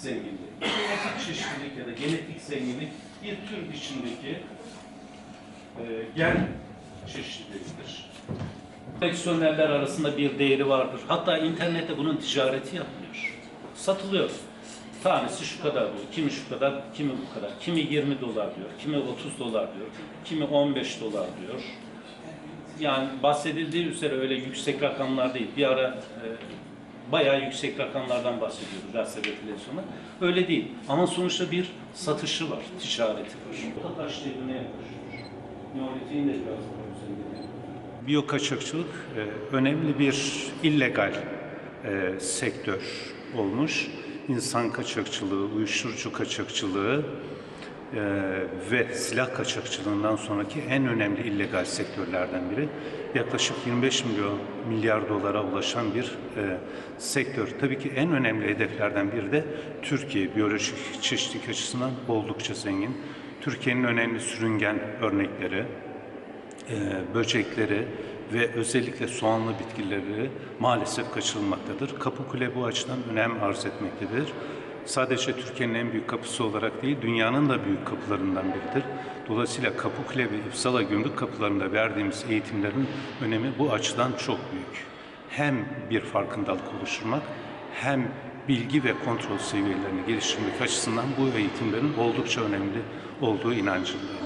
zenginliği. Genetik çeşitlilik ya da genetik zenginlik bir tür içindeki e, gen çeşitliliğidir. Koleksiyonerler arasında bir değeri vardır. Hatta internette bunun ticareti yapılıyor. Satılıyor. Tanesi şu kadar bu, kimi şu kadar, kimi bu kadar. Kimi 20 dolar diyor, kimi 30 dolar diyor, kimi 15 dolar diyor. Yani bahsedildiği üzere öyle yüksek rakamlar değil. Bir ara e, bayağı yüksek rakamlardan bahsediyordu gazete ve televizyonda. Öyle değil. Ama sonuçta bir satışı var, ticareti var. Taş devrine yaklaşıyor. Neolitik'in de biraz daha üzerinde. Biyokaçakçılık e, önemli bir illegal e, sektör olmuş. İnsan kaçakçılığı, uyuşturucu kaçakçılığı ve silah kaçakçılığından sonraki en önemli illegal sektörlerden biri. Yaklaşık 25 milyon milyar dolara ulaşan bir e, sektör. Tabii ki en önemli hedeflerden biri de Türkiye biyolojik çeşitlilik açısından oldukça zengin. Türkiye'nin önemli sürüngen örnekleri, e, böcekleri ve özellikle soğanlı bitkileri maalesef kaçırılmaktadır. Kapıkule bu açıdan önem arz etmektedir. Sadece Türkiye'nin en büyük kapısı olarak değil, dünyanın da büyük kapılarından biridir. Dolayısıyla Kapıkule ve İpsala gümrük kapılarında verdiğimiz eğitimlerin önemi bu açıdan çok büyük. Hem bir farkındalık oluşturmak, hem bilgi ve kontrol seviyelerini geliştirmek açısından bu eğitimlerin oldukça önemli olduğu inancındayım.